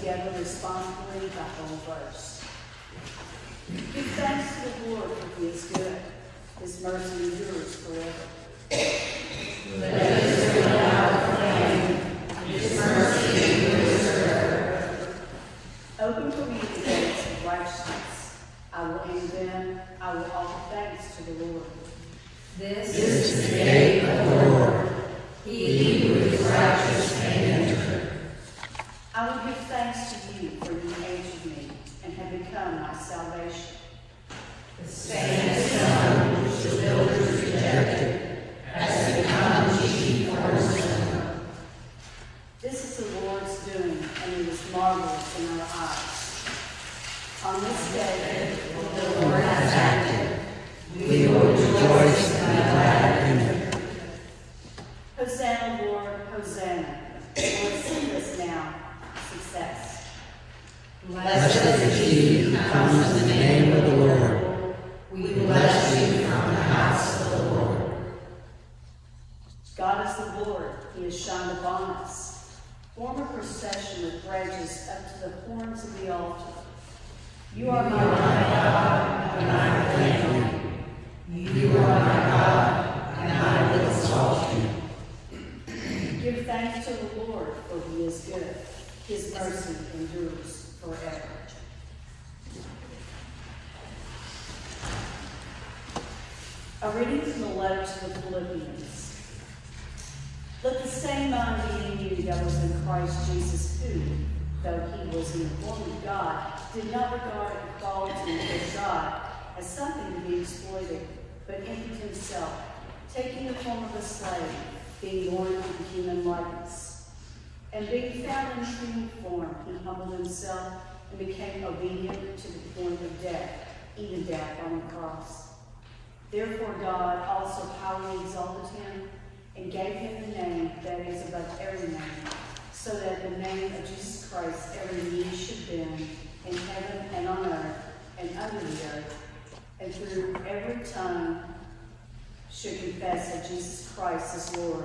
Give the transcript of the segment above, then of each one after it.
together responsibly the whole verse. Give thanks to the Lord for he is good. His mercy endures forever. Of death, even death on the cross. Therefore God also highly exalted him and gave him the name that is above every name, so that the name of Jesus Christ every knee should bend in heaven and on earth and under the earth, and through every tongue should confess that Jesus Christ is Lord,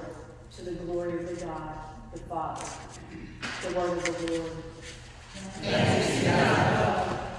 to the glory of the God, the Father. The word of the Lord. Thanks be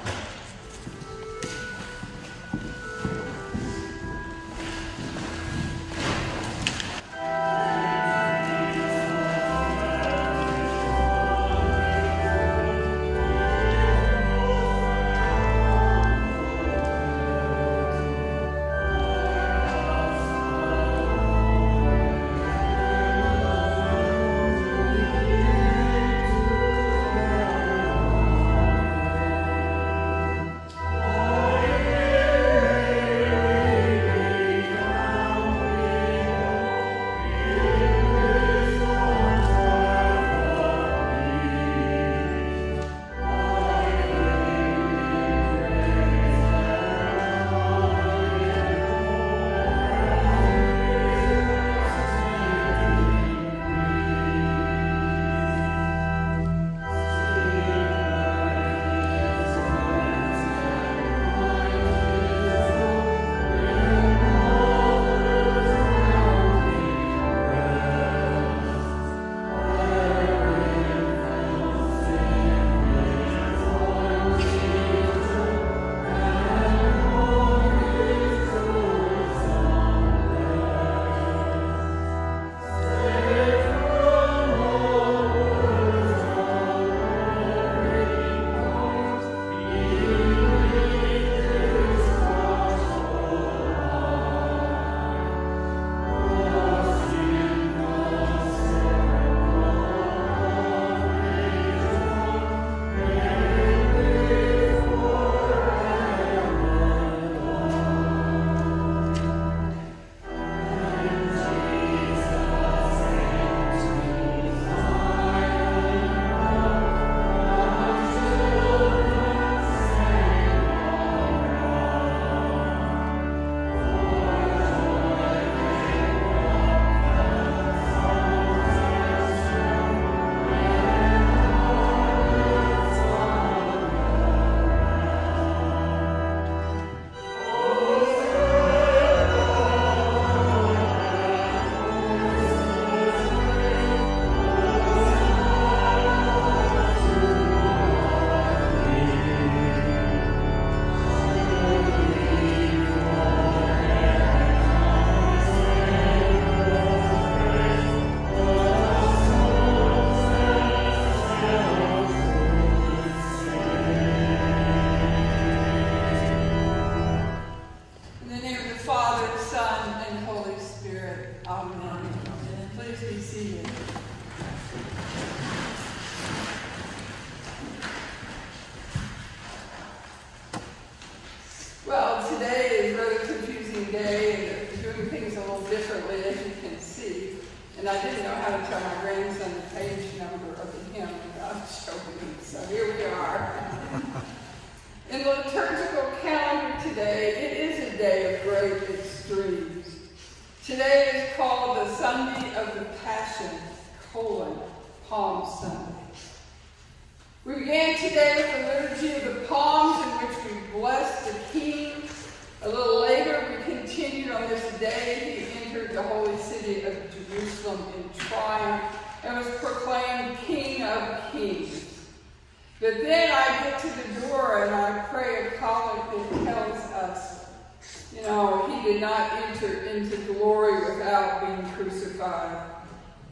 glory without being crucified.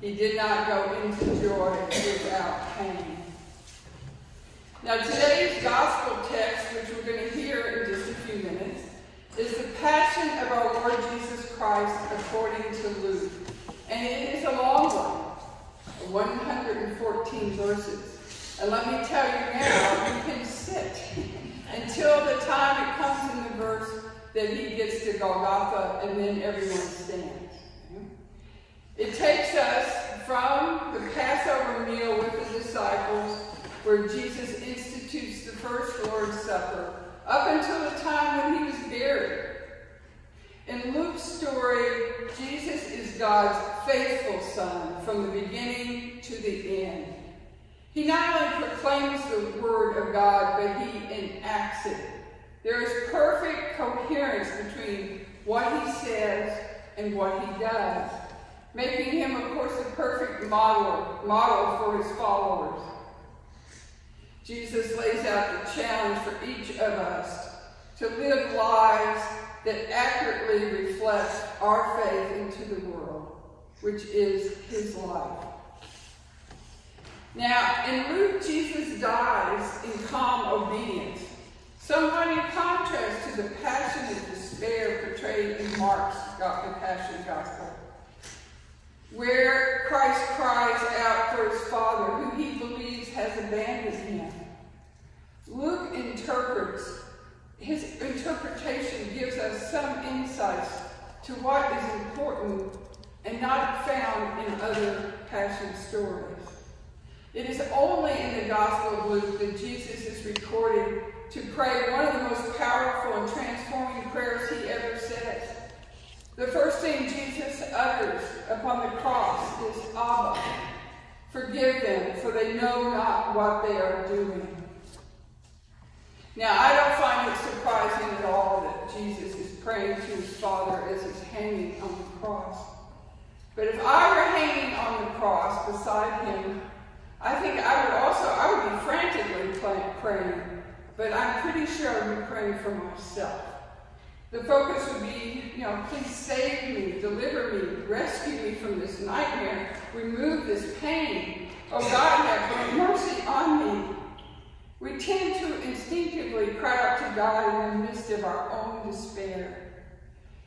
He did not go into joy without pain. Now today's gospel text, which we're going to hear in just a few minutes, is the passion of our Lord Jesus Christ according to Luke. And it is a long one, 114 verses. And let me tell you now, you can sit until the time it comes in the verse that he gets to Golgotha and then everyone stands. It takes us from the Passover meal with the disciples where Jesus institutes the first Lord's Supper up until the time when he was buried. In Luke's story, Jesus is God's faithful son from the beginning to the end. He not only proclaims the word of God, but he enacts it. There is perfect coherence between what he says and what he does, making him, of course, a perfect model, model for his followers. Jesus lays out the challenge for each of us to live lives that accurately reflect our faith into the world, which is his life. Now, in Luke, Jesus dies in calm obedience, somewhat in contrast to the passionate despair portrayed in Mark's the Passion Gospel, where Christ cries out for his Father, who he believes has abandoned him. Luke interprets, his interpretation gives us some insights to what is important and not found in other Passion stories. It is only in the Gospel of Luke that Jesus is recorded to pray one of the most powerful and transforming prayers he ever says. The first thing Jesus utters upon the cross is, Abba, forgive them, for they know not what they are doing. Now, I don't find it surprising at all that Jesus is praying to his Father as he's hanging on the cross. But if I were hanging on the cross beside him, I think I would also, I would be frantically praying, but I'm pretty sure I would praying for myself. The focus would be, you know, please save me, deliver me, rescue me from this nightmare, remove this pain. Oh God, have mercy on me. We tend to instinctively cry out to God in the midst of our own despair.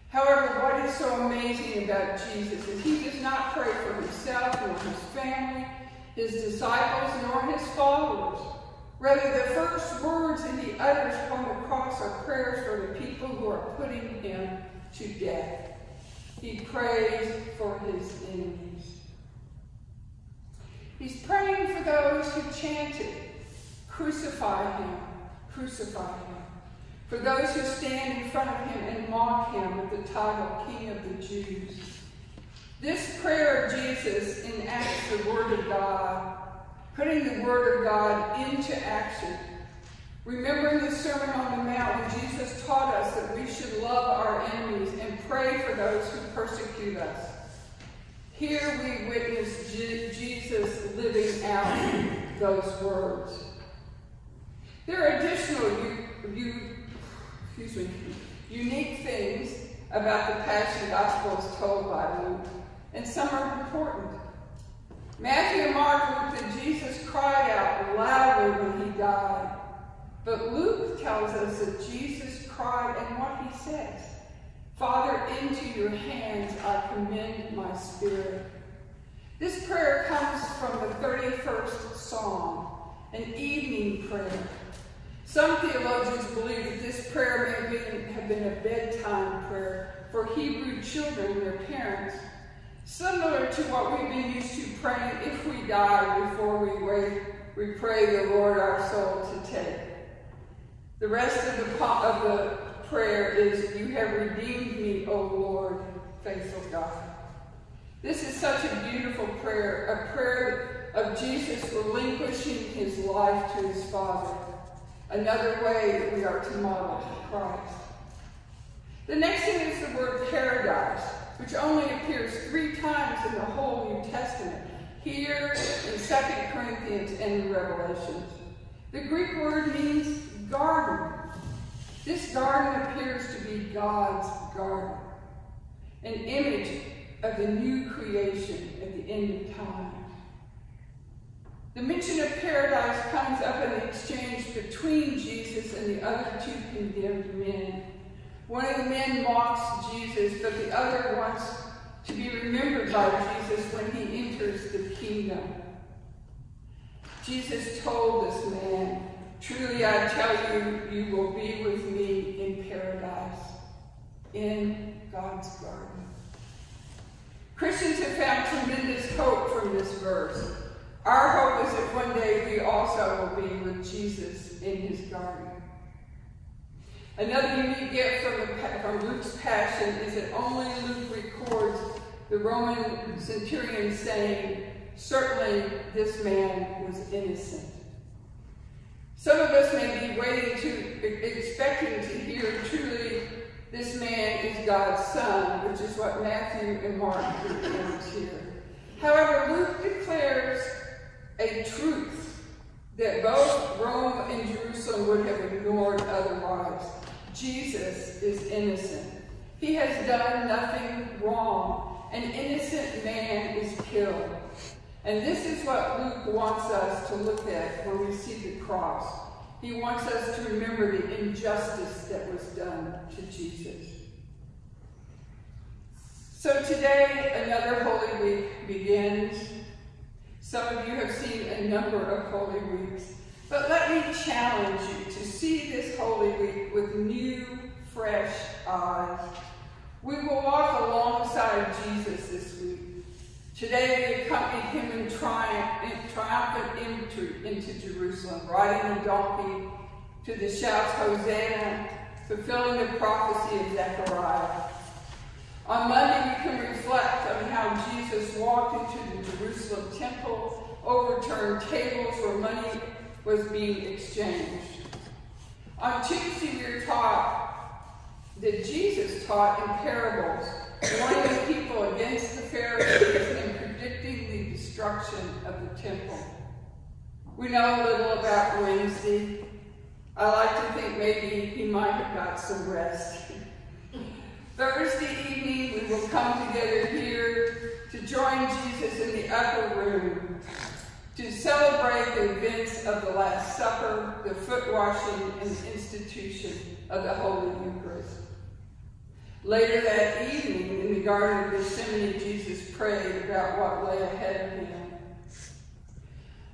However, what is so amazing about Jesus is he does not pray for himself or his family his disciples, nor his followers. Rather, the first words that he utters upon the cross are prayers for the people who are putting him to death. He prays for his enemies. He's praying for those who chanted, Crucify him, crucify him. For those who stand in front of him and mock him with the title King of the Jews. This prayer of Jesus enacts the Word of God, putting the Word of God into action. Remembering the Sermon on the Mount, when Jesus taught us that we should love our enemies and pray for those who persecute us. Here we witness Jesus living out those words. There are additional excuse me, unique things about the Passion Gospels told by Luke and some are important. Matthew and Mark looked at Jesus cried out loudly when he died. But Luke tells us that Jesus cried and what he says. Father, into your hands I commend my spirit. This prayer comes from the 31st Psalm, an evening prayer. Some theologians believe that this prayer may have been a bedtime prayer for Hebrew children their parents, similar to what we've been used to praying if we die before we wake. We pray the Lord our soul to take. The rest of the, of the prayer is, You have redeemed me, O Lord, faithful God. This is such a beautiful prayer, a prayer of Jesus relinquishing his life to his Father. Another way that we are to model Christ. The next thing is the word paradise, which only appears three times in the whole New Testament, here in 2 Corinthians and in Revelations. The Greek word means garden. This garden appears to be God's garden, an image of the new creation at the end of time. The mention of paradise comes up in the exchange between Jesus and the other two condemned men. One of the men mocks Jesus, but the other wants to be remembered by Jesus when he enters the kingdom. Jesus told this man, Truly I tell you, you will be with me in paradise, in God's garden. Christians have found tremendous hope from this verse. Our hope is that one day we also will be with Jesus in his garden. Another unique gift from, the, from Luke's passion is that only Luke records the Roman centurion saying, Certainly this man was innocent. Some of us may be waiting to, expecting to hear truly this man is God's son, which is what Matthew and Mark record here. However, Luke declares a truth that both Rome and Jerusalem would have ignored otherwise. Jesus is innocent. He has done nothing wrong. An innocent man is killed. And this is what Luke wants us to look at when we see the cross. He wants us to remember the injustice that was done to Jesus. So today, another Holy Week begins. Some of you have seen a number of Holy Weeks. But let me challenge you to see this Holy Week with new, fresh eyes. We will walk alongside Jesus this week. Today we accompanied him in triumph, in triumphant entry into Jerusalem, riding a donkey to the shouts, Hosanna, fulfilling the prophecy of Zechariah. On Monday, we can reflect on how Jesus walked into the Jerusalem temple, overturned tables where money was being exchanged. On Tuesday, we were taught that Jesus taught in parables warning people against the Pharisees and predicting the destruction of the temple. We know a little about Wednesday. I like to think maybe he might have got some rest. Thursday evening, we will come together here to join Jesus in the upper room to celebrate the events of the Last Supper, the foot washing, and the institution of the Holy Eucharist. Later that evening, in the Garden of Gethsemane, Jesus prayed about what lay ahead of him.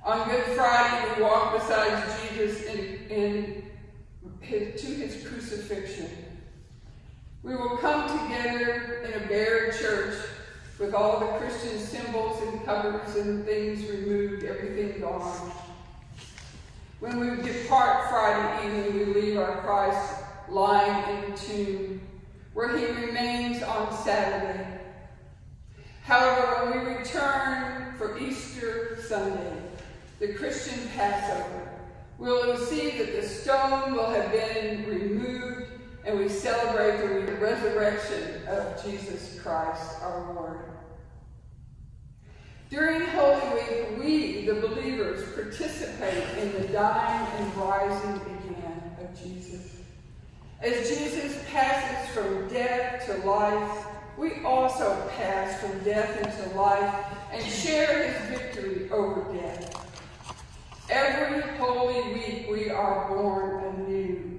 On Good Friday, we walk beside Jesus in, in his, to his crucifixion. We will come together in a bare church with all the Christian symbols and covers and things removed, everything gone. When we depart Friday evening, we leave our Christ lying in the tomb where he remains on Saturday. However, when we return for Easter Sunday, the Christian Passover, we will see that the stone will have been removed and we celebrate the resurrection of Jesus Christ our Lord. During Holy Week, we, the believers, participate in the dying and rising again of Jesus. As Jesus passes from death to life, we also pass from death into life and share his victory over death. Every Holy Week we are born anew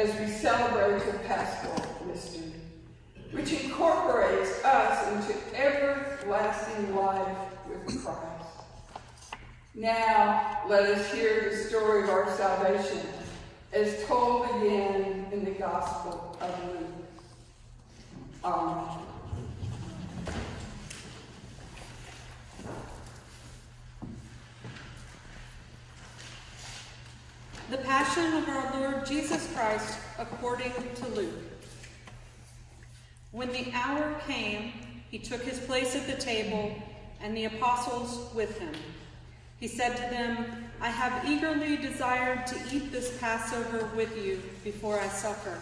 as we celebrate the Paschal mystery, which incorporates us into everlasting life with Christ. Now let us hear the story of our salvation as told again in the Gospel of Luke. Amen. The Passion of our Lord Jesus Christ according to Luke. When the hour came, he took his place at the table, and the apostles with him. He said to them, I have eagerly desired to eat this Passover with you before I suffer.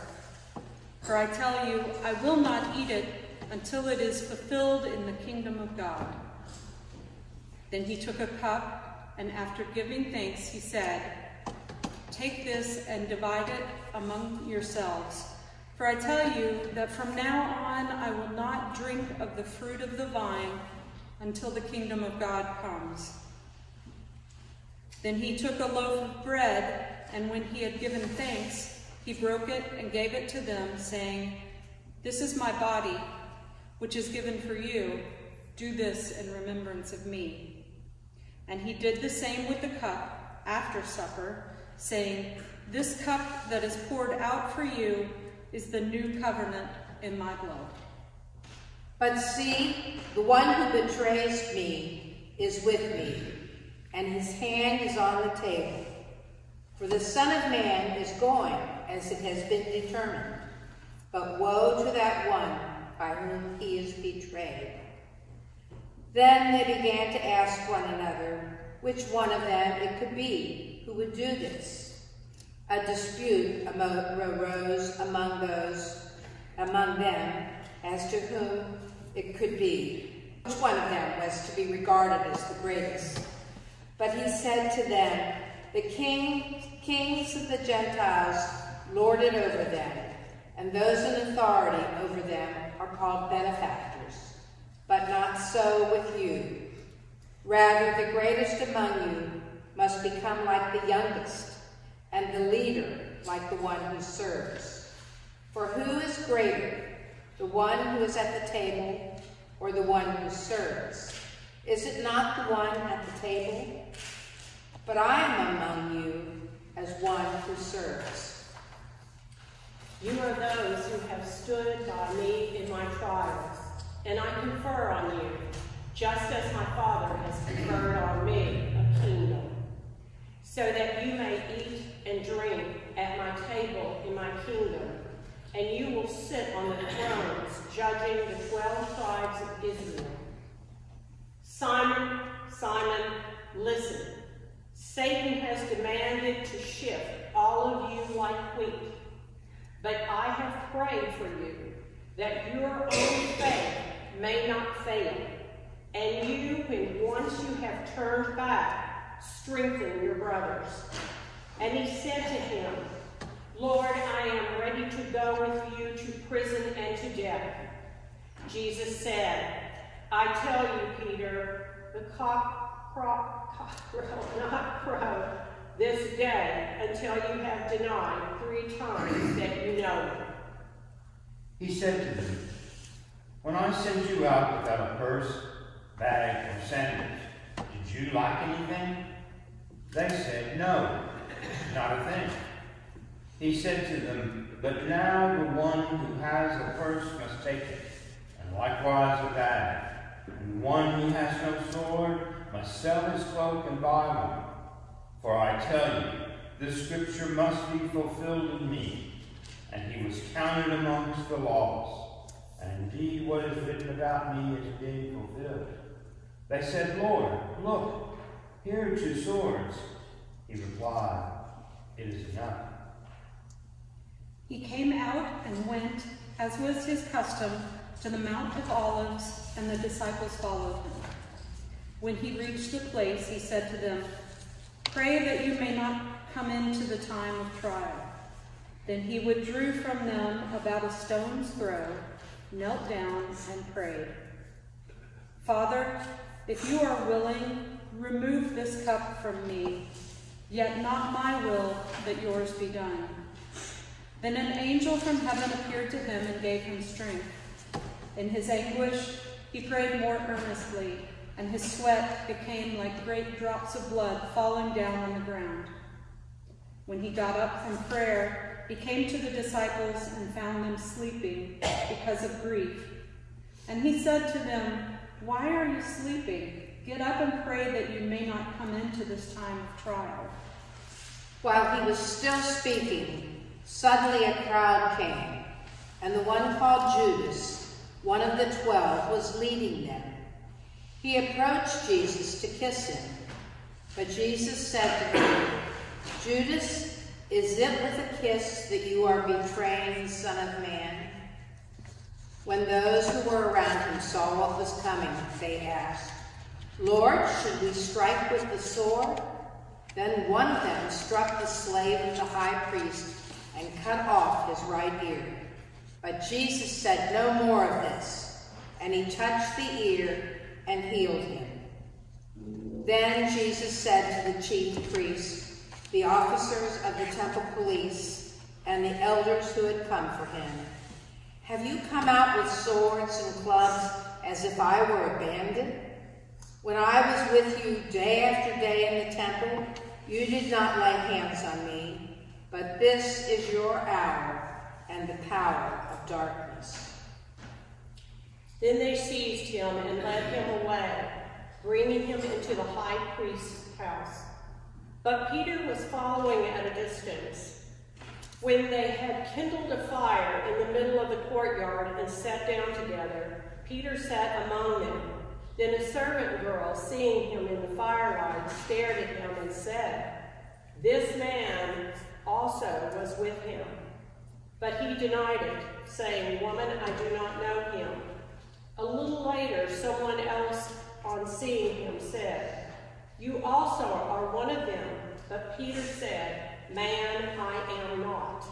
For I tell you, I will not eat it until it is fulfilled in the kingdom of God. Then he took a cup, and after giving thanks, he said, Take this and divide it among yourselves. For I tell you that from now on I will not drink of the fruit of the vine until the kingdom of God comes. Then he took a loaf of bread, and when he had given thanks, he broke it and gave it to them, saying, This is my body, which is given for you. Do this in remembrance of me. And he did the same with the cup after supper, saying, This cup that is poured out for you is the new covenant in my blood. But see, the one who betrays me is with me, and his hand is on the table. For the Son of Man is going as it has been determined. But woe to that one by whom he is betrayed. Then they began to ask one another which one of them it could be who would do this. A dispute arose among those among them as to whom it could be, which one of them was to be regarded as the greatest. But he said to them, The king, kings of the Gentiles lord it over them, and those in authority over them are called benefactors. But not so with you. Rather, the greatest among you must become like the youngest, and the leader like the one who serves. For who is greater, the one who is at the table or the one who serves? Is it not the one at the table? But I am among you as one who serves. You are those who have stood by me in my trials, and I confer on you, just as my Father has conferred on me a kingdom, so that you may eat and drink at my table in my kingdom, and you will sit on the thrones judging the twelve tribes of Israel. Simon, Simon, listen. Satan has demanded to shift all of you like wheat. But I have prayed for you that your own faith may not fail. And you, when once you have turned back, strengthen your brothers. And he said to him, Lord, I am ready to go with you to prison and to death. Jesus said, I tell you, Peter, the cock, croc, cock will not crow this day until you have denied three times that you know. He said to them, When I send you out without a purse, bag, or sandals, did you like anything? They said, No, not a thing. He said to them, But now the one who has a purse must take it, and likewise a bag. And one who has no sword must sell his cloak and buy one. For I tell you, this scripture must be fulfilled in me. And he was counted amongst the laws. And indeed, what is written about me is being fulfilled. They said, Lord, look, here are two swords. He replied, It is enough. He came out and went, as was his custom, to the Mount of Olives, and the disciples followed him. When he reached the place, he said to them, Pray that you may not come into the time of trial. Then he withdrew from them about a stone's throw, knelt down, and prayed. Father, if you are willing, remove this cup from me, yet not my will, but yours be done. Then an angel from heaven appeared to him and gave him strength. In his anguish, he prayed more earnestly, and his sweat became like great drops of blood falling down on the ground. When he got up from prayer, he came to the disciples and found them sleeping because of grief. And he said to them, Why are you sleeping? Get up and pray that you may not come into this time of trial. While he was still speaking, suddenly a crowd came, and the one called Judas, one of the twelve, was leading them. He approached Jesus to kiss him, but Jesus said to him, Judas, is it with a kiss that you are betraying the Son of Man? When those who were around him saw what was coming, they asked, Lord, should we strike with the sword? Then one of them struck the slave of the high priest and cut off his right ear. But Jesus said no more of this, and he touched the ear and healed him. Then Jesus said to the chief priests, the officers of the temple police, and the elders who had come for him, Have you come out with swords and clubs as if I were a bandit? When I was with you day after day in the temple, you did not lay hands on me, but this is your hour and the power of darkness. Then they seized him and led him away, bringing him into the high priest's house. But Peter was following at a distance. When they had kindled a fire in the middle of the courtyard and sat down together, Peter sat among them. Then a servant girl, seeing him in the firelight, stared at him and said, This man also was with him. But he denied it, saying, Woman, I do not know him. A little later, someone else, on seeing him, said, You also are one of them. But Peter said, Man, I am not.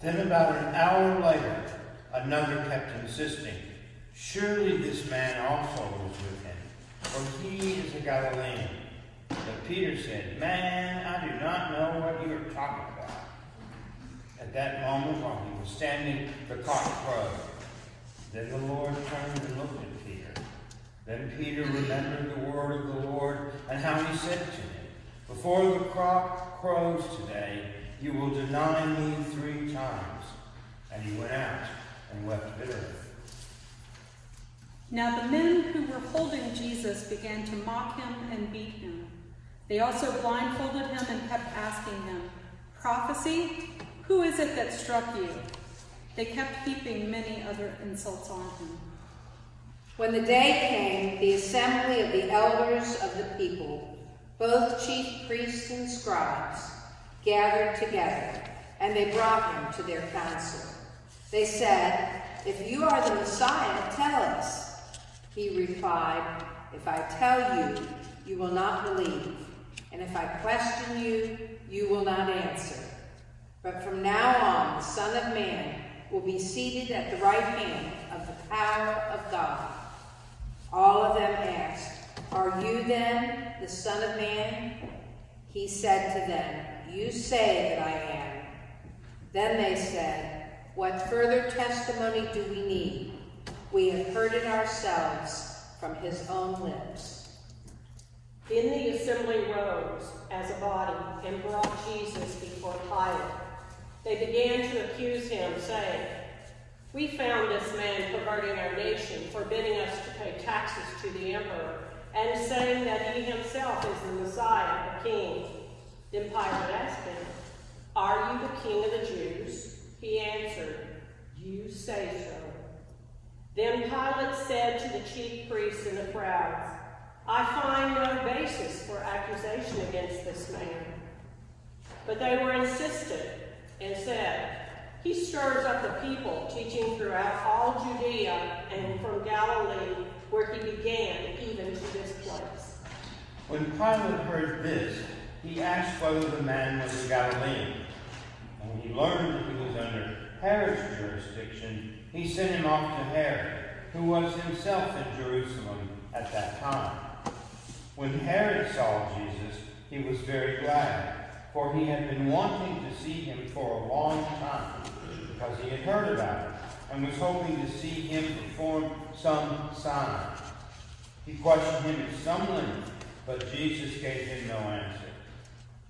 Then about an hour later, another kept insisting, Surely this man also was with him, for he is a Galilean. But Peter said, Man, I do not know what you are talking about. At that moment, while he was standing, the cock crowed. Then the Lord turned and looked at Peter. Then Peter remembered the word of the Lord and how he said to him, Before the cock crows today, you will deny me three times. And he went out and wept bitterly. Now the men who were holding Jesus began to mock him and beat him. They also blindfolded him and kept asking him, Prophecy? Who is it that struck you? They kept heaping many other insults on him. When the day came, the assembly of the elders of the people, both chief priests and scribes, gathered together, and they brought him to their council. They said, If you are the Messiah, tell us. He replied, If I tell you, you will not believe, and if I question you, you will not answer. But from now on, the Son of Man will be seated at the right hand of the power of God. All of them asked, Are you then the Son of Man? He said to them, You say that I am. Then they said, What further testimony do we need? We have heard it ourselves from his own lips. Then the assembly rose as a body and brought Jesus before Pilate. They began to accuse him, saying, We found this man perverting our nation, forbidding us to pay taxes to the emperor, and saying that he himself is the Messiah, the king. Then Pilate asked him, Are you the king of the Jews? He answered, You say so. Then Pilate said to the chief priests and the crowds, I find no basis for accusation against this man. But they were insistent and said, He stirs up the people, teaching throughout all Judea and from Galilee, where he began, even to this place. When Pilate heard this, he asked whether the man was a Galilean. And when he learned that he was under Herod's jurisdiction, he sent him off to Herod, who was himself in Jerusalem at that time. When Herod saw Jesus, he was very glad, for he had been wanting to see him for a long time, because he had heard about it, and was hoping to see him perform some sign. He questioned him at some length, but Jesus gave him no answer.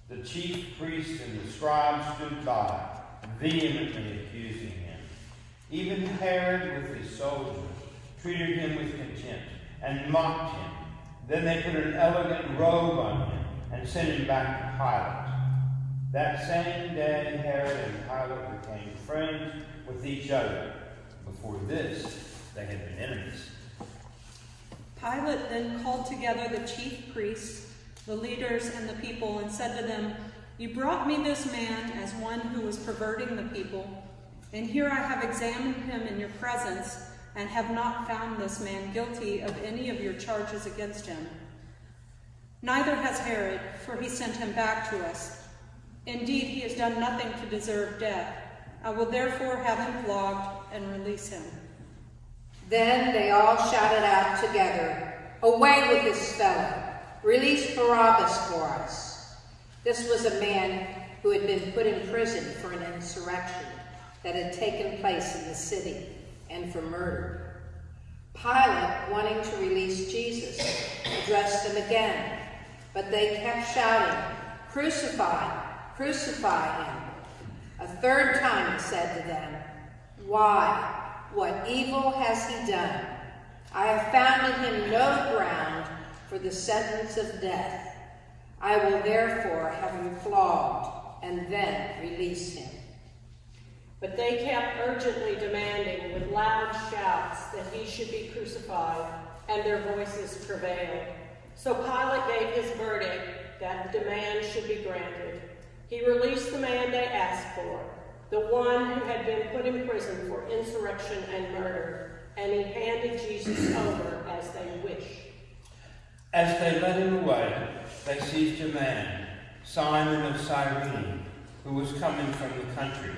The chief priests and the scribes stood by, vehemently accusing him. Even Herod with his soldiers treated him with contempt and mocked him. Then they put an elegant robe on him and sent him back to Pilate. That same day, Herod and Pilate became friends with each other. Before this, they had been enemies. Pilate then called together the chief priests, the leaders, and the people, and said to them, You brought me this man as one who was perverting the people, and here I have examined him in your presence, and have not found this man guilty of any of your charges against him. Neither has Herod, for he sent him back to us. Indeed, he has done nothing to deserve death. I will therefore have him flogged and release him. Then they all shouted out together, Away with this fellow! Release Barabbas for us. This was a man who had been put in prison for an insurrection that had taken place in the city and for murder. Pilate, wanting to release Jesus, addressed them again, but they kept shouting, Crucify! Crucify him! A third time he said to them, Why? What evil has he done? I have found in him no ground for the sentence of death. I will therefore have him flogged and then release him. But they kept urgently demanding with loud shouts that he should be crucified, and their voices prevailed. So Pilate gave his verdict that the demand should be granted. He released the man they asked for, the one who had been put in prison for insurrection and murder, and he handed Jesus over as they wished. As they led him away, they seized a man, Simon of Cyrene, who was coming from the country,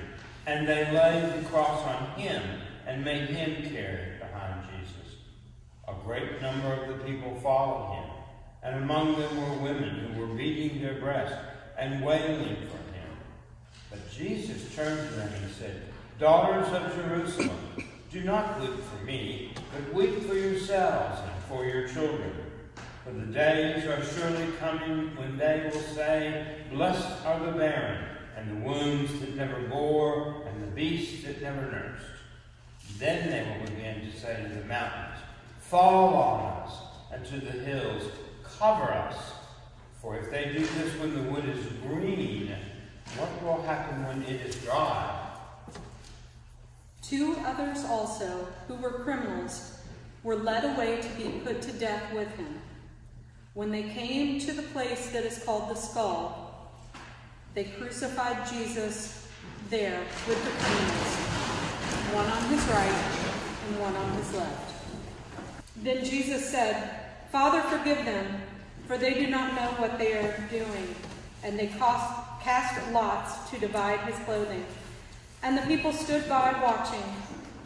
and they laid the cross on him and made him carry it behind Jesus. A great number of the people followed him, and among them were women who were beating their breasts and wailing for him. Jesus turned to them and said, Daughters of Jerusalem, do not weep for me, but weep for yourselves and for your children. For the days are surely coming when they will say, Blessed are the barren, and the wombs that never bore, and the beasts that never nursed. Then they will begin to say to the mountains, Fall on us, and to the hills, Cover us. For if they do this when the wood is green, what will happen when it is dry? Two others also, who were criminals, were led away to be put to death with him. When they came to the place that is called the skull, they crucified Jesus there with the criminals, one on his right and one on his left. Then Jesus said, Father, forgive them, for they do not know what they are doing. And they cast lots to divide his clothing. And the people stood by watching.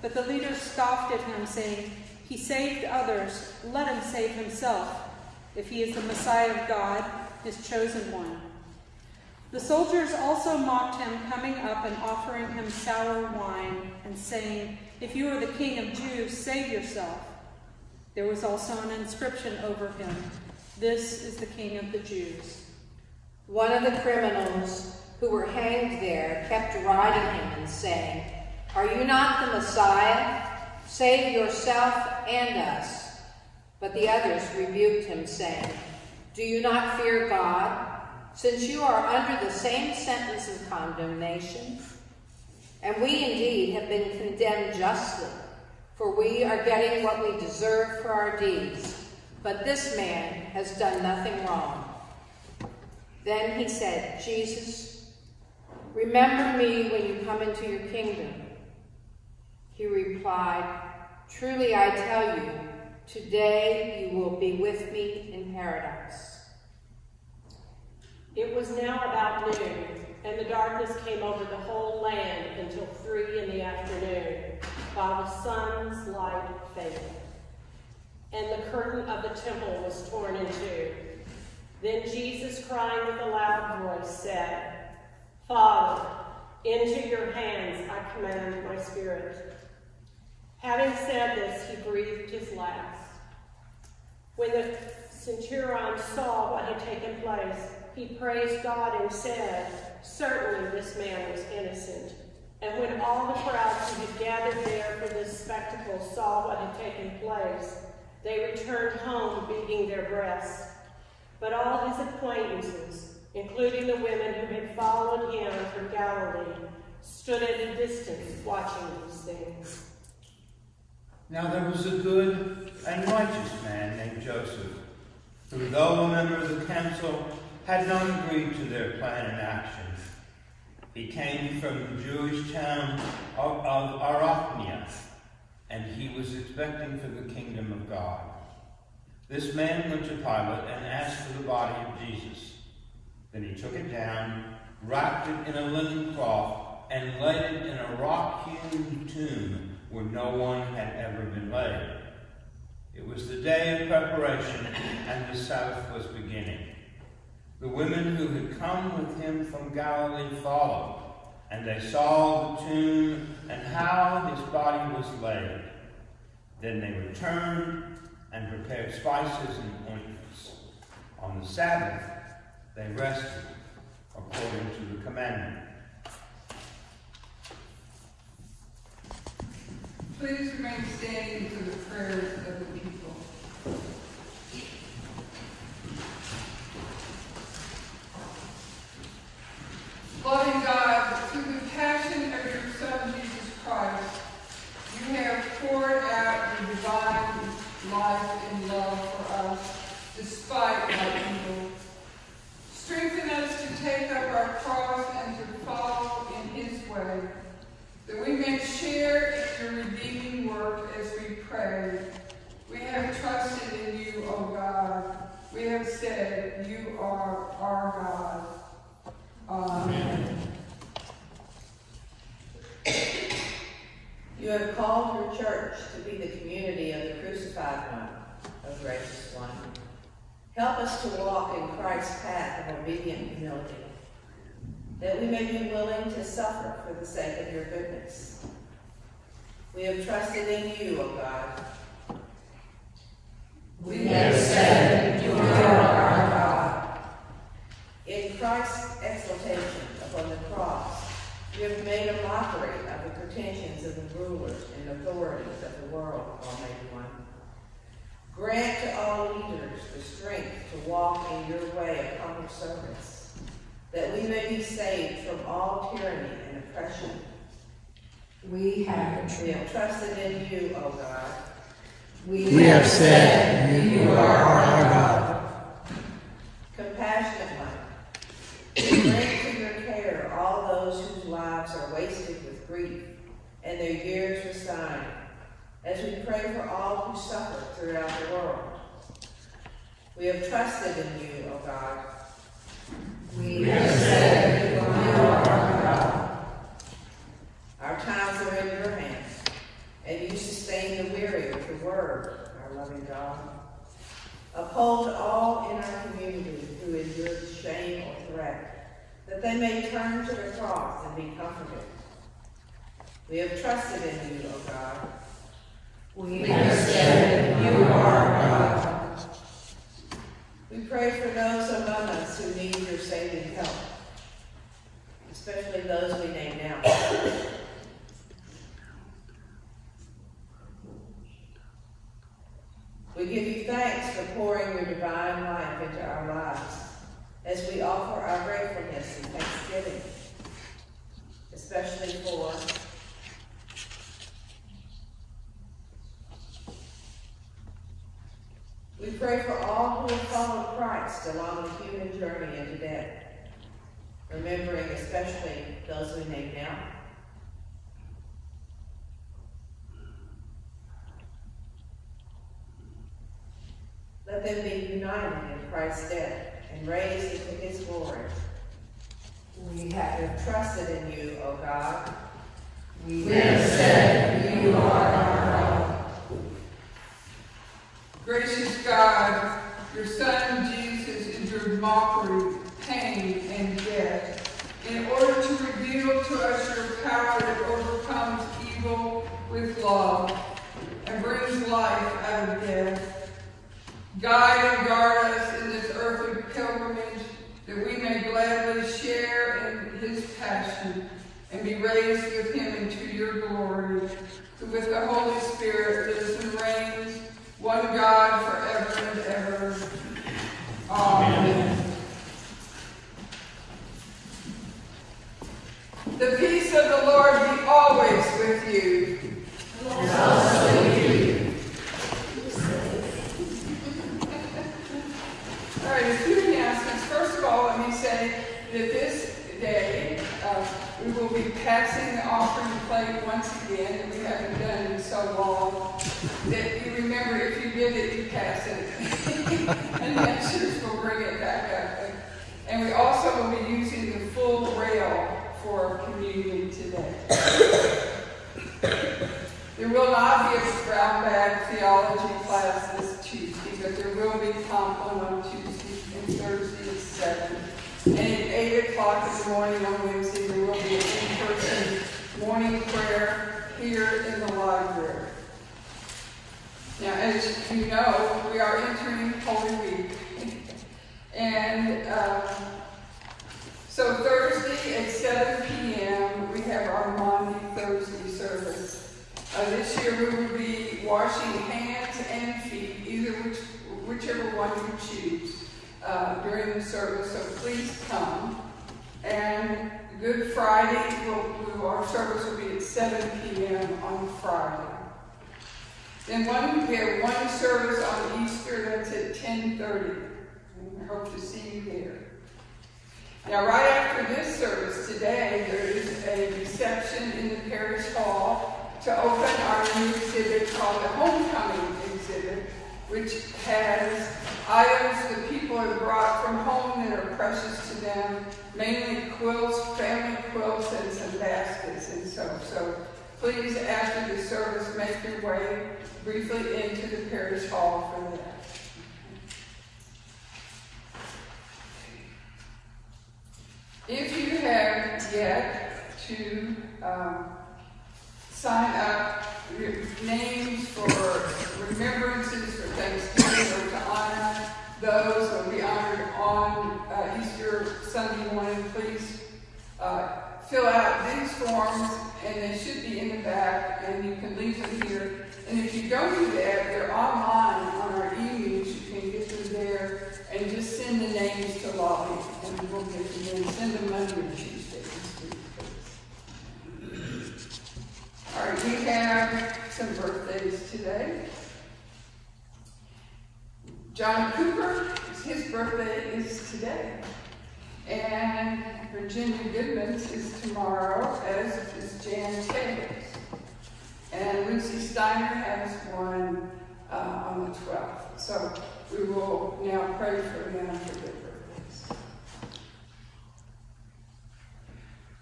But the leaders scoffed at him, saying, He saved others, let him save himself, if he is the Messiah of God, his chosen one. The soldiers also mocked him, coming up and offering him sour wine, and saying, If you are the king of Jews, save yourself. There was also an inscription over him This is the king of the Jews. One of the criminals who were hanged there kept riding him and saying, Are you not the Messiah? Save yourself and us. But the others rebuked him, saying, Do you not fear God, since you are under the same sentence of condemnation? And we indeed have been condemned justly, for we are getting what we deserve for our deeds. But this man has done nothing wrong. Then he said, Jesus, remember me when you come into your kingdom. He replied, Truly I tell you, today you will be with me in paradise. It was now about noon, and the darkness came over the whole land until three in the afternoon, while the sun's light faded. And the curtain of the temple was torn in two. Then Jesus, crying with a loud voice, said, Father, into your hands I commend my spirit. Having said this, he breathed his last. When the centurion saw what had taken place, he praised God and said, Certainly this man was innocent. And when all the crowds who had gathered there for this spectacle saw what had taken place, they returned home beating their breasts. But all his acquaintances, including the women who had followed him from Galilee, stood at a distance watching these things. Now there was a good and righteous man named Joseph, who, though a member of the council, had not agreed to their plan and action. He came from the Jewish town of, of Arimathea, and he was expecting for the kingdom of God. This man went to Pilate and asked for the body of Jesus. Then he took it down, wrapped it in a linen cloth, and laid it in a rock-hewn tomb where no one had ever been laid. It was the day of preparation, and the Sabbath was beginning. The women who had come with him from Galilee followed, and they saw the tomb and how his body was laid. Then they returned and prepared spices and ointments. On the Sabbath, they rested according to the commandment. Please remain standing for the prayers of the people. Loving God, through the passion of your Son, Jesus Christ, you have poured out your divine life and love for us, despite our evil. Strengthen us to take up our cross and to follow in his way that we may share your redeeming work as we pray. We have trusted in you, O God. We have said, You are our God. Amen. You have called your church to be the community of the crucified one, O gracious one. Help us to walk in Christ's path of obedient humility that we may be willing to suffer for the sake of your goodness. We have trusted in you, O God. We have said, You are our God. In Christ's exaltation upon the cross, you have made a mockery of the pretensions of the rulers and authorities of the world, Almighty One. Grant to all leaders the strength to walk in your way of humble service that we may be saved from all tyranny and oppression. We have We have trusted in you, O God. we, We have said, You are our God. Compassionate one, grant to your all those whose lives are wasted with grief and their years resigned, as we pray for all who suffer throughout the world. We have trusted in you, O God. we have said, You are our God. Our times are in your hands, and you sustain the weary with the word, our loving God. Uphold all in our community who endured shame or threat, that they may turn to the cross and be comforted. We have trusted in you, O God. We have said, You are God. We pray for those among us who need your saving help, especially those we name now. We give you thanks for pouring your divine life into our lives as we offer our gratefulness and thanksgiving, especially for We pray for all who have followed Christ along the human journey into death, remembering especially those we name now. So Thursday at 7 p.m., we have our Maundy Thursday service. Uh, this year we will be washing hands and feet, either which, whichever one you choose uh, during the service, so please come. And Good Friday, will, will, our service will be at 7 p.m. on Friday. Then one, we have one service on Easter that's at 10.30. And we hope to see you there. Now, right after this service today, there is a reception in the parish hall to open our new exhibit called the Homecoming exhibit, which has items that people have brought from home that are precious to them, mainly quilts, family quilts, and some baskets and so. So please, after the service, make your way briefly into the parish hall for that. If you have yet to um, sign up names for remembrances for Thanksgiving or to honor those that will be honored on uh, Easter Sunday morning, please uh, fill out these forms and they should be in the back and you can leave them here. And if you don't do that, they're online on our e-news. You can get them there and just send the names to Lobby and we'll get them in. Them Tuesday. All right, we have some birthdays today. John Cooper, his birthday is today. And Virginia Goodman's is tomorrow, as is Jan Taylor's. And Lucy Steiner has one uh, on the 12th. So we will now pray for them for their birthdays.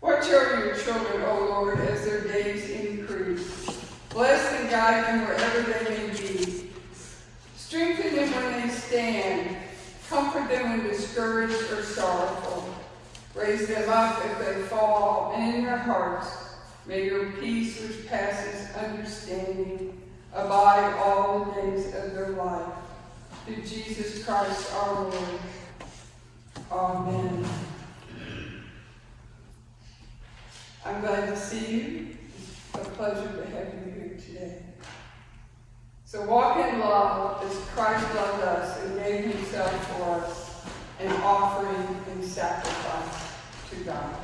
Watch over your children, O Lord, as their days increase. Bless and guide them wherever they may be. Strengthen them when they stand. Comfort them when discouraged or sorrowful. Raise them up if they fall, and in their hearts may your peace, which passes understanding, abide all the days of their life. Through Jesus Christ our Lord. Amen. I'm glad to see you. It's a pleasure to have you here today. So walk in love as Christ loved us and gave himself for us, an offering and sacrifice to God.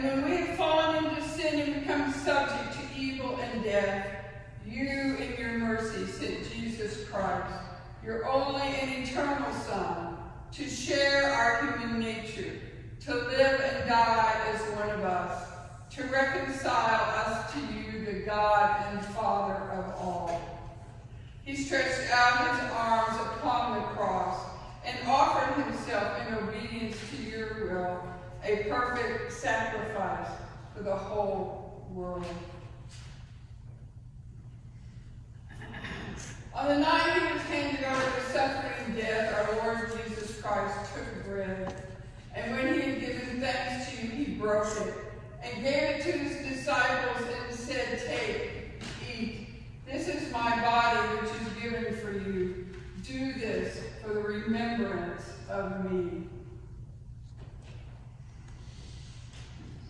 And when we have fallen into sin and become subject to evil and death, you, in your mercy, sent Jesus Christ, your only and eternal Son, to share our human nature, to live and die as one of us, to reconcile us to you, the God and Father of all. He stretched out his arms upon the cross and offered himself in obedience a perfect sacrifice for the whole world. On the night he was handed over to suffering and death, our Lord Jesus Christ took bread, and when he had given thanks to you, he broke it and gave it to his disciples and said, Take, eat. This is my body which is given for you. Do this for the remembrance of me.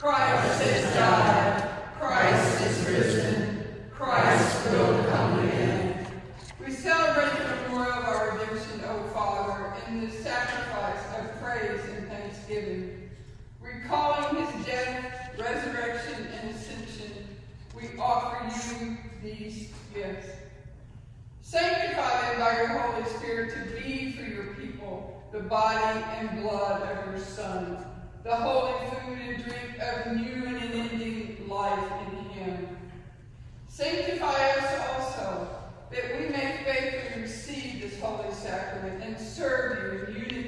Christ has died. Christ is risen. Christ will come again. We celebrate the memorial of our redemption, O Father, in the sacrifice of praise and thanksgiving. Recalling his death, resurrection, and ascension, we offer you these gifts. Sanctify them by your Holy Spirit to be for your people the body and blood of your Son, the holy food and drink of new and unending life in him. Sanctify us also, that we may faithfully receive this holy sacrament and serve you in unity,